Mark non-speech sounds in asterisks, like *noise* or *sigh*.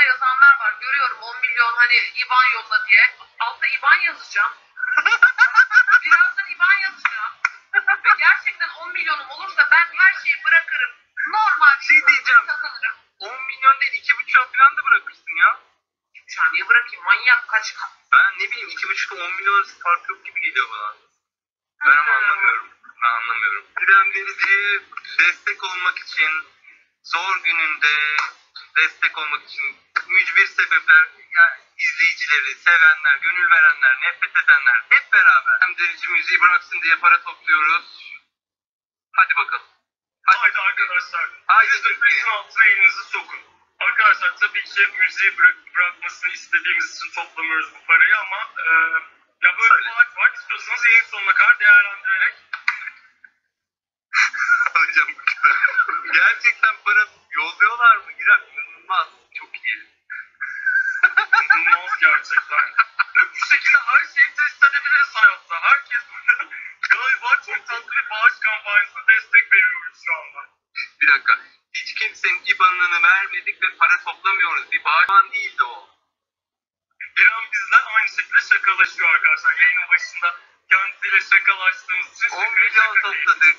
altta yazanlar var. Görüyorum 10 milyon hani IBAN yolla diye. Altta IBAN yazacağım. *laughs* Birazdan IBAN yazacağım. *laughs* Ve gerçekten 10 milyonum olursa ben her şeyi bırakırım. Normal bir Şey diyeceğim. kazanırım. 10 milyon değil 2,5 falan da bırakırsın ya. Şu an niye bırakayım? Manyak kaç Ben ne bileyim 2,5 ile 10 milyon fark yok gibi geliyor bana. Ben ama anlamıyorum. Ben anlamıyorum. İrem Derici'ye destek olmak için zor gününde destek olmak için mücbir sebepler yani izleyicileri, sevenler, gönül verenler, nefret edenler hep beraber İrem Derici müziği bıraksın diye para topluyoruz. Hadi bakalım. Haydi arkadaşlar. Haydi Siz de peşin altına elinizi sokun. Arkadaşlar tabii ki müziği bırak, bırakmasını istediğimiz için toplamıyoruz bu parayı ama e, ya böyle bir vaat var. İstiyorsanız yayın sonuna kadar değerlendirerek *laughs* alacağım. Gerçekten para yolluyorlar mı? İrem inanılmaz. İyi. inanılmaz gerçekten. Bu şekilde her şeyi test edebiliriz hayatta. Herkes galiba çok tatlı bir bağış kampanyasına destek veriyoruz şu anda. Bir dakika. Hiç kimsenin IBAN'ını vermedik ve para toplamıyoruz. Bir bağışman değildi o. Bir an bizden aynı şekilde şakalaşıyor arkadaşlar. Yayının başında kendisiyle şakalaştığımız için 10 şakayı milyon topladık.